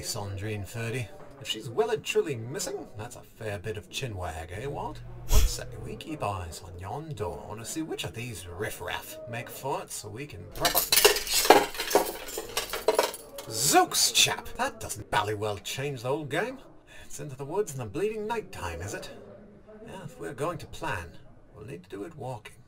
Sandrine Ferdy. If she's well and truly missing, that's a fair bit of chinwag, eh, what? What say we keep eyes on yon door to see which of these riffraff make for it so we can proper... Zooks, chap! That doesn't bally well change the whole game. It's into the woods in the bleeding night time, is it? Yeah, if we're going to plan, we'll need to do it walking.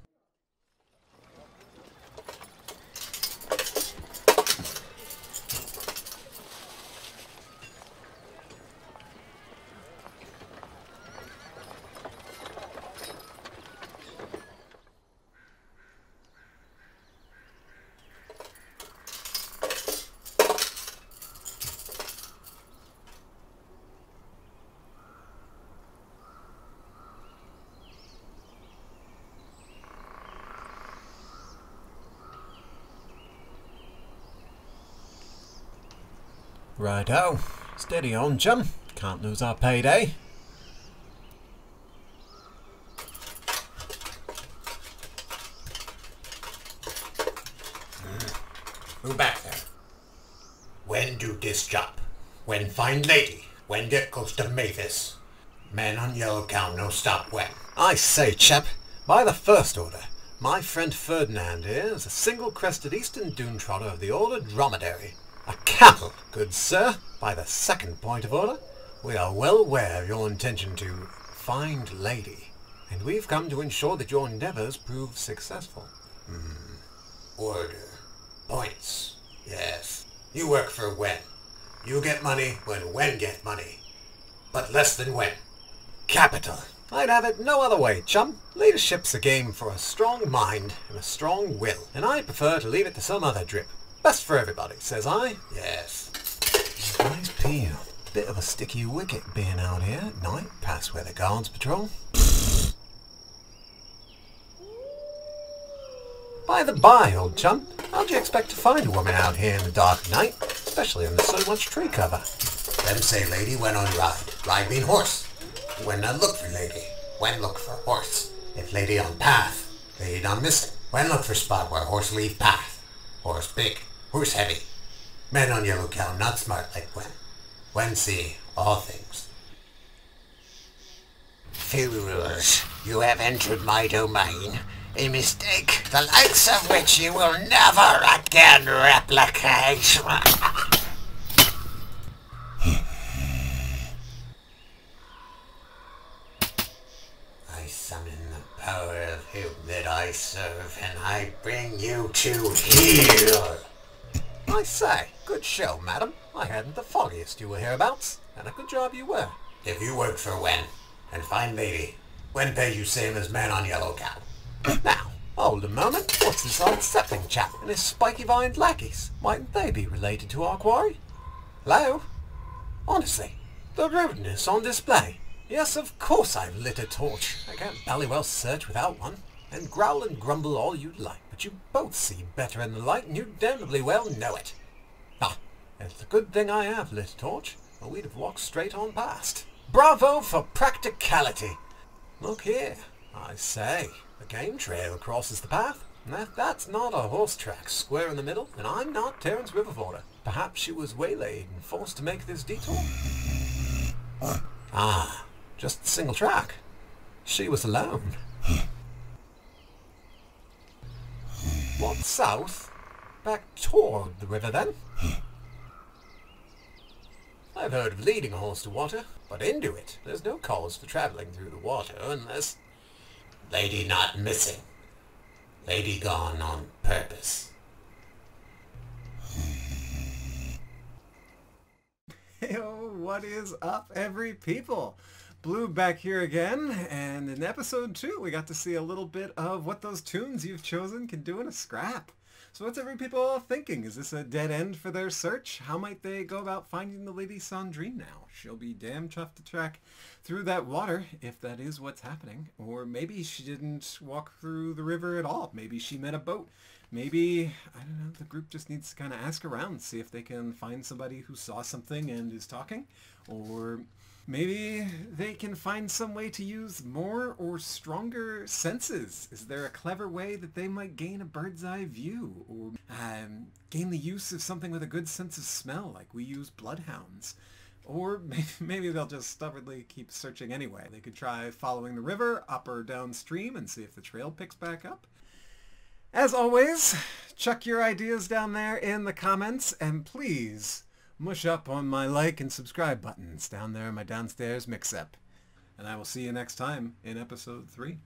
Righto. Steady on, chum. Can't lose our payday. Who back there? When do this job? When find lady? When get close to Mavis? Men on yellow cow no stop when? I say, chap, by the first order, my friend Ferdinand here is a single-crested eastern dune trotter of the order Dromedary. A camel, good sir. By the second point of order, we are well aware of your intention to find lady, and we've come to ensure that your endeavours prove successful. Hmm. Order. Points. Yes. You work for when. You get money when when get money. But less than when. Capital. I'd have it no other way, chum. Leadership's a game for a strong mind and a strong will, and I prefer to leave it to some other drip. Best for everybody, says I. Yes. Nice peel. Bit of a sticky wicket being out here at night, past where the guards patrol. By the by, old chum, how'd you expect to find a woman out here in the dark night, especially under so much tree cover? Them say lady when on ride. Ride mean horse. When not look for lady. When look for horse. If lady on path. Lady not missing. When look for spot where horse leave path. Horse big. Horse heavy. Men on yellow cow not smart like when. When see all things. Fools, you have entered my domain. A mistake, the likes of which you will never again replicate. I summon the power of him that I serve, and I bring you to heel. I say, good show, madam. I hadn't the foggiest you were hereabouts, and a good job you were. If you work for Wen, and fine lady, Wen pay you same as man on yellow cow. Now, hold a moment. What's this old sapling chap and his spiky-vined lackeys? Mightn't they be related to our quarry? Hello? Honestly, the rudeness on display. Yes, of course I've lit a torch. I can't bally well search without one. And growl and grumble all you'd like, but you both see better in the light, and you damnably well know it. Ah, it's a good thing I have lit a torch, or we'd have walked straight on past. Bravo for practicality! Look here, I say, the game trail crosses the path. And that's not a horse track square in the middle, then I'm not Terence Riverwater. Perhaps she was waylaid and forced to make this detour. Ah, just single track. She was alone. What, south? Back toward the river, then? Hmm. I've heard of leading a horse to water, but into it, there's no cause for travelling through the water unless... Lady not missing. Lady gone on purpose. Yo, what is up, every people? Bloob back here again, and in episode two, we got to see a little bit of what those tunes you've chosen can do in a scrap. So what's every people thinking? Is this a dead end for their search? How might they go about finding the Lady Sandrine now? She'll be damn tough to track through that water, if that is what's happening. Or maybe she didn't walk through the river at all. Maybe she met a boat. maybe, I don't know, the group just needs to kind of ask around, see if they can find somebody who saw something and is talking, or maybe they can find some way to use more or stronger senses. Is there a clever way that they might gain a bird's eye view, or um, gain the use of something with a good sense of smell, like we use bloodhounds? Or maybe, maybe they'll just stubbornly keep searching anyway. They could try following the river up or downstream and see if the trail picks back up. As always, chuck your ideas down there in the comments and please mush up on my like and subscribe buttons down there in my downstairs mix-up. And I will see you next time in episode 3.